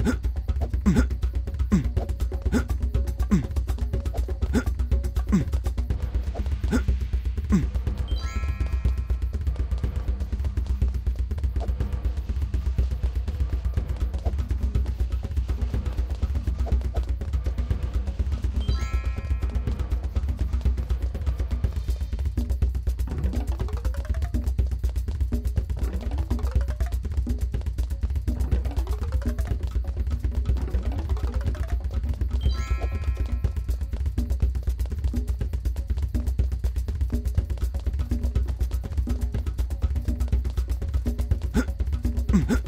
Hmm. Mm-hmm.